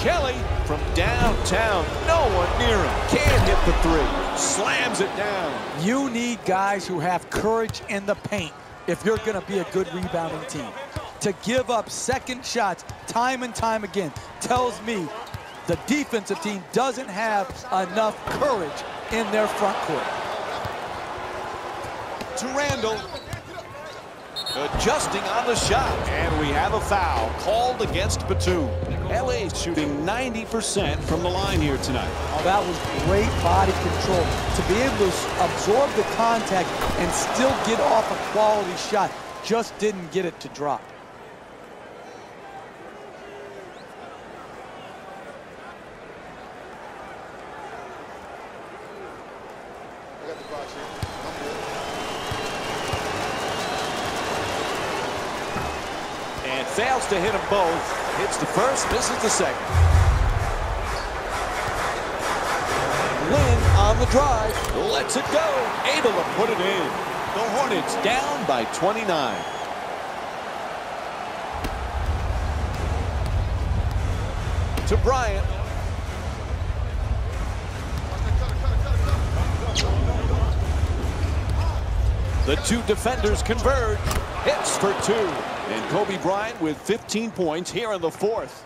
Kelly from downtown. No one near him. Can't hit the three. Slams it down. You need guys who have courage in the paint if you're going to be a good rebounding team. To give up second shots time and time again tells me the defensive team doesn't have enough courage in their front court. To Randle. Adjusting on the shot. And we have a foul called against Batum. LA is shooting 90% from the line here tonight. Oh, that was great body control. To be able to absorb the contact and still get off a quality shot. Just didn't get it to drop. And fails to hit them both. Hits the first, misses the second. Lin on the drive. Lets it go. Able to put it in. The Hornets down by 29. To Bryant. The two defenders converge. Hits for two. And Kobe Bryant with 15 points here in the fourth.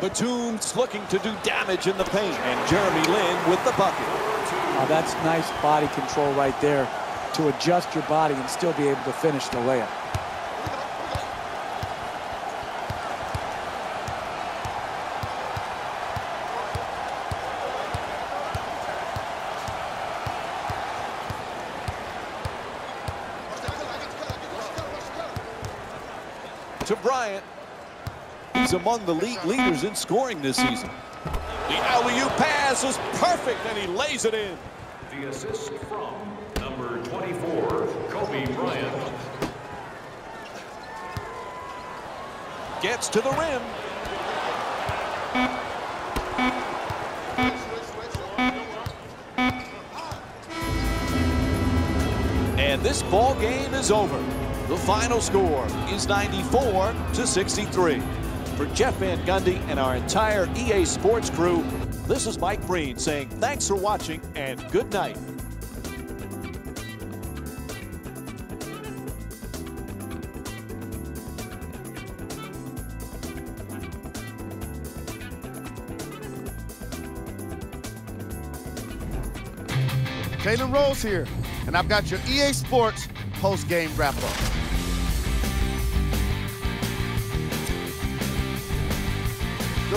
Batum's looking to do damage in the paint. And Jeremy Lin with the bucket. Oh, that's nice body control right there to adjust your body and still be able to finish the layup. To Bryant. He's among the league leaders in scoring this season. The alley-oop pass is perfect, and he lays it in. The assist from number 24, Kobe Bryant. Gets to the rim. And this ball game is over. The final score is 94 to 63. For Jeff Van Gundy and our entire EA Sports crew, this is Mike Breen saying thanks for watching and good night. Jalen Rose here, and I've got your EA Sports post-game wrap-up.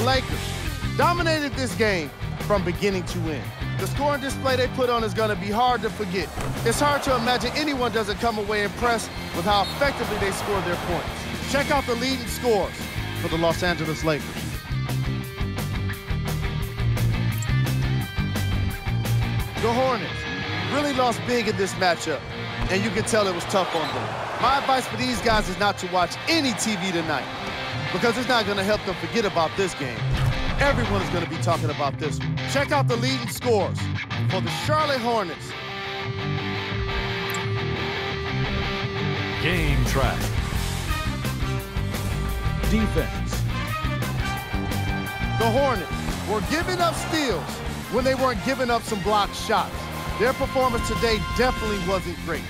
Lakers dominated this game from beginning to end. The scoring display they put on is going to be hard to forget. It's hard to imagine anyone doesn't come away impressed with how effectively they scored their points. Check out the leading scores for the Los Angeles Lakers. The Hornets really lost big in this matchup, and you can tell it was tough on them. My advice for these guys is not to watch any TV tonight because it's not going to help them forget about this game. Everyone is going to be talking about this one. Check out the leading scores for the Charlotte Hornets. Game track. Defense. The Hornets were giving up steals when they weren't giving up some blocked shots. Their performance today definitely wasn't great.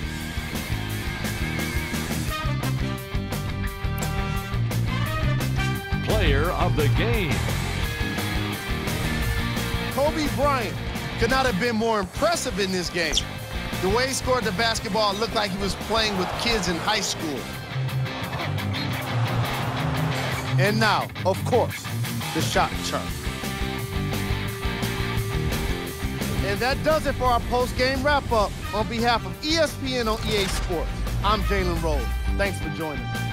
Player of the game. Kobe Bryant could not have been more impressive in this game. The way he scored the basketball looked like he was playing with kids in high school. And now, of course, the shot chart. And that does it for our post-game wrap-up. On behalf of ESPN on EA Sports, I'm Jalen Rose. Thanks for joining.